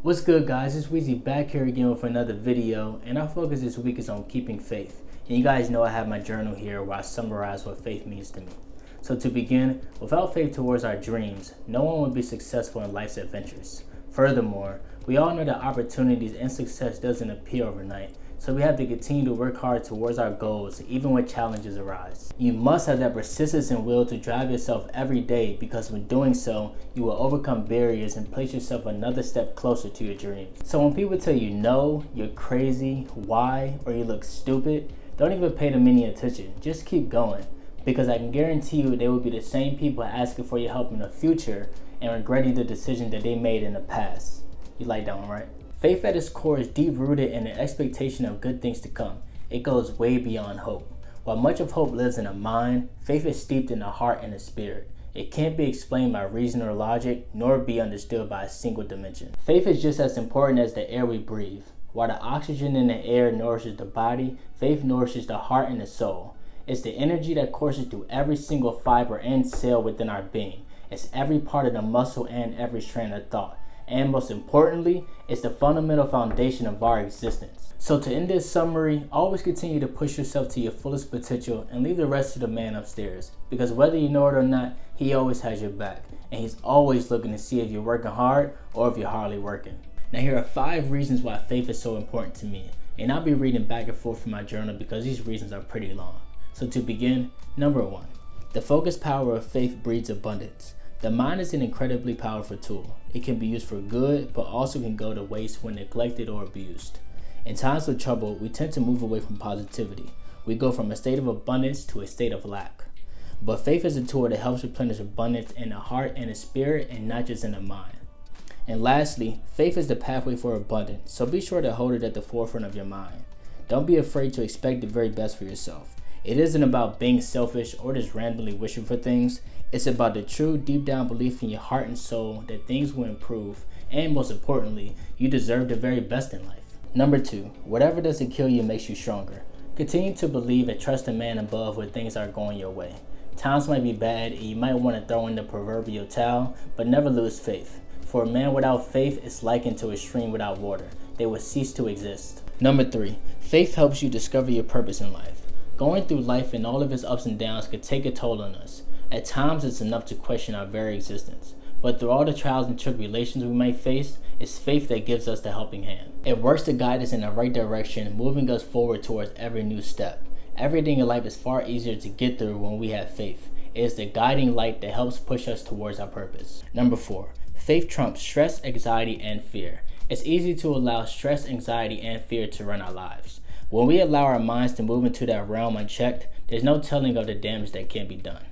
What's good guys, it's Weezy back here again with another video and our focus this week is on keeping faith. And you guys know I have my journal here where I summarize what faith means to me. So to begin, without faith towards our dreams, no one would be successful in life's adventures. Furthermore, we all know that opportunities and success doesn't appear overnight, so we have to continue to work hard towards our goals even when challenges arise. You must have that persistence and will to drive yourself every day because when doing so, you will overcome barriers and place yourself another step closer to your dreams. So when people tell you no, you're crazy, why, or you look stupid, don't even pay them any attention. Just keep going because I can guarantee you they will be the same people asking for your help in the future and regretting the decision that they made in the past. You like that one, right? Faith at its core is deep rooted in the expectation of good things to come. It goes way beyond hope. While much of hope lives in the mind, faith is steeped in the heart and the spirit. It can't be explained by reason or logic, nor be understood by a single dimension. Faith is just as important as the air we breathe. While the oxygen in the air nourishes the body, faith nourishes the heart and the soul. It's the energy that courses through every single fiber and cell within our being. It's every part of the muscle and every strand of thought and most importantly, it's the fundamental foundation of our existence. So to end this summary, always continue to push yourself to your fullest potential and leave the rest to the man upstairs. Because whether you know it or not, he always has your back. And he's always looking to see if you're working hard or if you're hardly working. Now here are five reasons why faith is so important to me. And I'll be reading back and forth from my journal because these reasons are pretty long. So to begin, number one, the focused power of faith breeds abundance. The mind is an incredibly powerful tool. It can be used for good, but also can go to waste when neglected or abused. In times of trouble, we tend to move away from positivity. We go from a state of abundance to a state of lack. But faith is a tool that helps replenish abundance in the heart and the spirit and not just in the mind. And lastly, faith is the pathway for abundance, so be sure to hold it at the forefront of your mind. Don't be afraid to expect the very best for yourself. It isn't about being selfish or just randomly wishing for things. It's about the true deep down belief in your heart and soul that things will improve, and most importantly, you deserve the very best in life. Number two, whatever doesn't kill you makes you stronger. Continue to believe and trust the man above when things are going your way. Times might be bad and you might want to throw in the proverbial towel, but never lose faith. For a man without faith is likened to a stream without water. They will cease to exist. Number three, faith helps you discover your purpose in life. Going through life and all of its ups and downs could take a toll on us. At times, it's enough to question our very existence. But through all the trials and tribulations we might face, it's faith that gives us the helping hand. It works to guide us in the right direction, moving us forward towards every new step. Everything in life is far easier to get through when we have faith. It is the guiding light that helps push us towards our purpose. Number four, faith trumps stress, anxiety, and fear. It's easy to allow stress, anxiety, and fear to run our lives. When we allow our minds to move into that realm unchecked, there's no telling of the damage that can be done.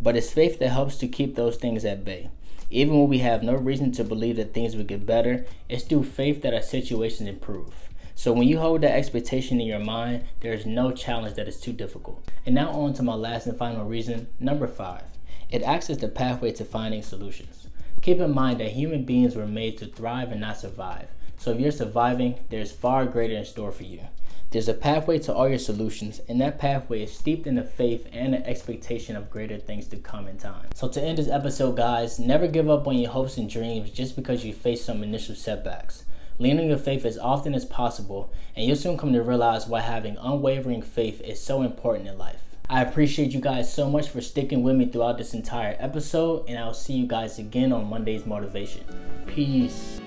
But it's faith that helps to keep those things at bay. Even when we have no reason to believe that things will get better, it's through faith that our situations improve. So when you hold that expectation in your mind, there is no challenge that is too difficult. And now on to my last and final reason, number five. It acts as the pathway to finding solutions. Keep in mind that human beings were made to thrive and not survive. So if you're surviving, there's far greater in store for you. There's a pathway to all your solutions, and that pathway is steeped in the faith and the expectation of greater things to come in time. So to end this episode, guys, never give up on your hopes and dreams just because you face some initial setbacks. Lean on your faith as often as possible, and you'll soon come to realize why having unwavering faith is so important in life. I appreciate you guys so much for sticking with me throughout this entire episode, and I'll see you guys again on Monday's Motivation. Peace.